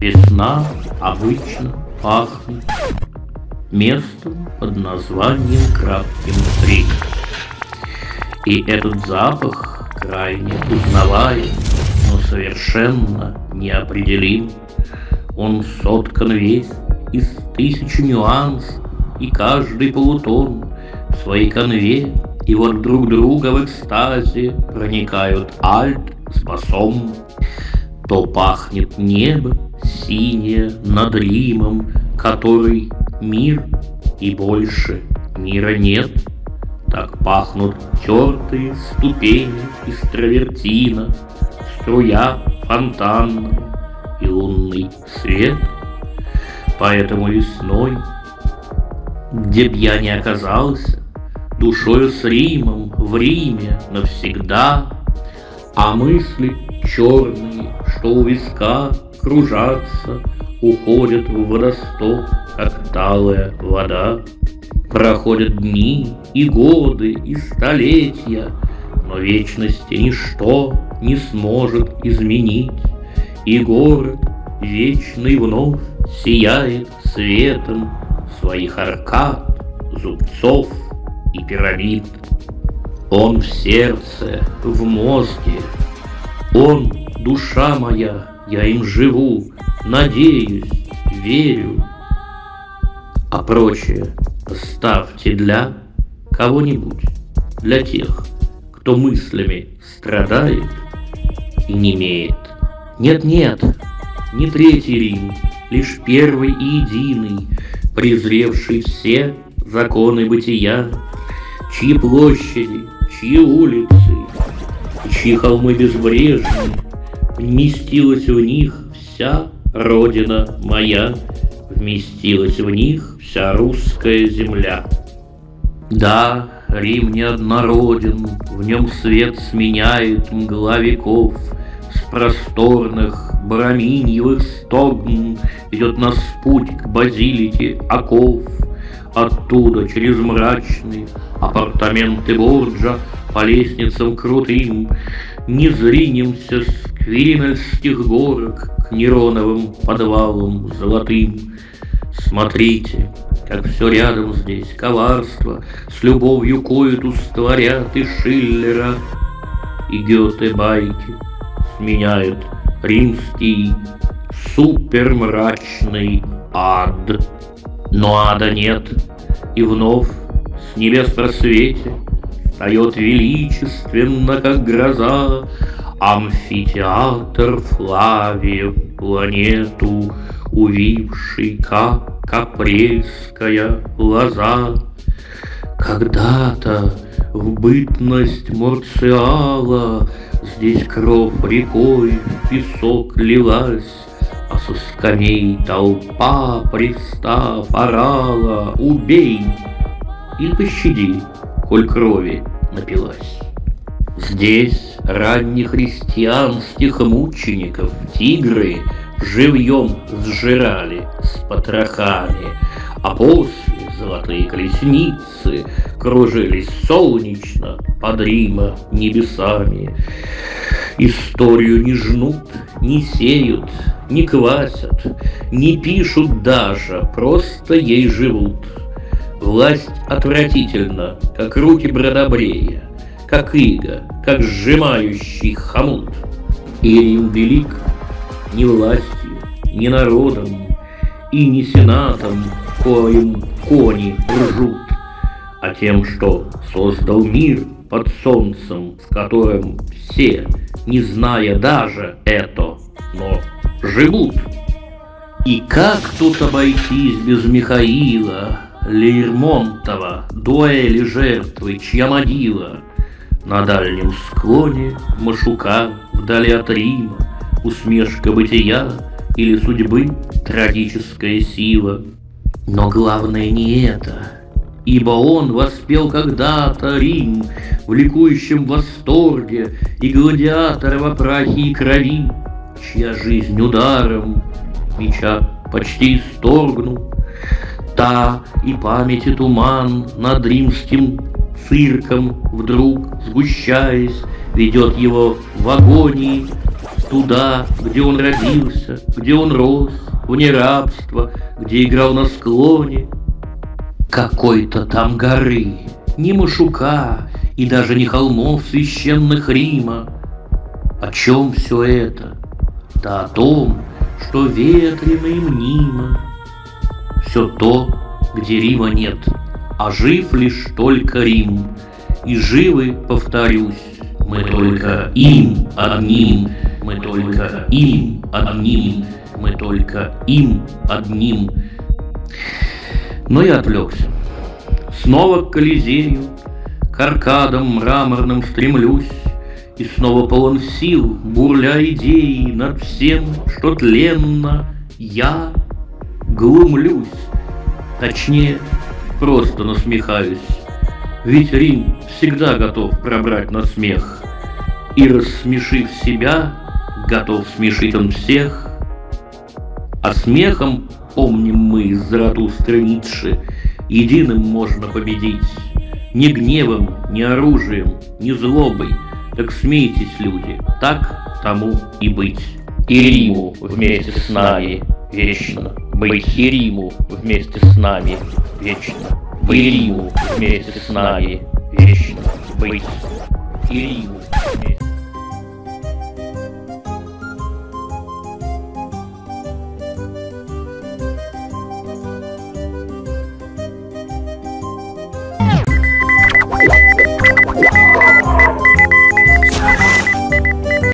Весна обычно пахнет местом под названием Кратким Крик. И этот запах крайне узнаваем, но совершенно неопределим. Он соткан весь из тысячи нюансов, и каждый полутон в своей конве и вот друг друга в экстазе проникают альт с басом. То пахнет небо синее над Римом, который мир и больше мира нет. Так пахнут тертые ступени из травертина, Струя фонтанная и лунный свет. Поэтому весной, где б я не оказался, Душою с Римом в Риме навсегда, А мысли черные, что у виска кружатся, Уходят в водосток, как талая вода. Проходят дни и годы и столетия, Но вечности ничто не сможет изменить, И город вечный вновь сияет светом Своих аркад, зубцов и пирамид. Он в сердце, в мозге, он душа моя, я им живу, надеюсь, верю. А прочее оставьте для кого-нибудь, для тех, кто мыслями страдает и не имеет. Нет-нет, не третий Рим, лишь первый и единый, презревший все законы бытия, чьи площади, чьи улицы, чьи холмы безбрежны, вместилась в них вся родина моя, вместилась в них вся русская земля. Да, Рим неоднороден, в нем свет сменяет мгла веков, с просторных браминьевых стогн идет нас путь к базилике оков. Оттуда через мрачные апартаменты Борджа по лестницам крутым Не зринемся с Квиринальских горок к Нероновым подвалам золотым. Смотрите, как все рядом здесь коварство С любовью коют створят и Шиллера, И Гёте байки сменяют римский супермрачный ад. Но ада нет, и вновь с небес просвете Встает величественно, как гроза, Амфитеатр Флавия планету, Увивший, как апрельская лоза. Когда-то в бытность Морциала Здесь кровь рекой в песок лилась, а со скамей толпа, пристав, орала «Убей!» и пощади, коль крови напилась. Здесь ранних христианских мучеников тигры живьем сжирали с потрохами, а после золотые колесницы кружились солнечно под Рима небесами. Историю не жнут, не сеют, не квасят, не пишут даже, просто ей живут. Власть отвратительна, как руки бродобрея, как иго, как сжимающий хомут. И Рим велик ни властью, ни народом, и не сенатом, коим кони ржут, а тем, что создал мир под солнцем, в котором все, не зная даже это, но живут. И как тут обойтись без Михаила, Лейрмонтова, дуэли жертвы, чья могила На дальнем склоне Машука, вдали от Рима, Усмешка бытия или судьбы трагическая сила. Но главное не это, ибо он воспел когда-то Рим в ликующем восторге и гладиатора во прахе и крови, чья жизнь ударом меча почти исторгнул. Та и памяти туман над римским цирком вдруг, сгущаясь, ведет его в агонии Туда, где он родился, где он рос, вне рабства, где играл на склоне. Какой-то там горы, ни Машука и даже не холмов священных Рима. О чем все это? Да о том, что ветрено и мнимо. Все то, где Рима нет, а жив лишь только Рим. И живы, повторюсь, мы только им одним, мы только им одним, мы только им одним. Но я отвлекся. Снова к Колизею, к аркадам мраморным стремлюсь, И снова полон сил, бурля идеи Над всем, что тленно, я глумлюсь. Точнее, просто насмехаюсь. Ведь Рим всегда готов пробрать на смех. И рассмешив себя, готов смешить он всех. А смехом, помним мы из Заратустры Ницше, единым можно победить. Ни гневом, ни оружием, ни злобой. Так смейтесь, люди, так тому и быть. И Риму вместе с нами вечно быть. И Риму вместе с нами вечно быть. И Риму вместе с нами вечно быть. И Риму вместе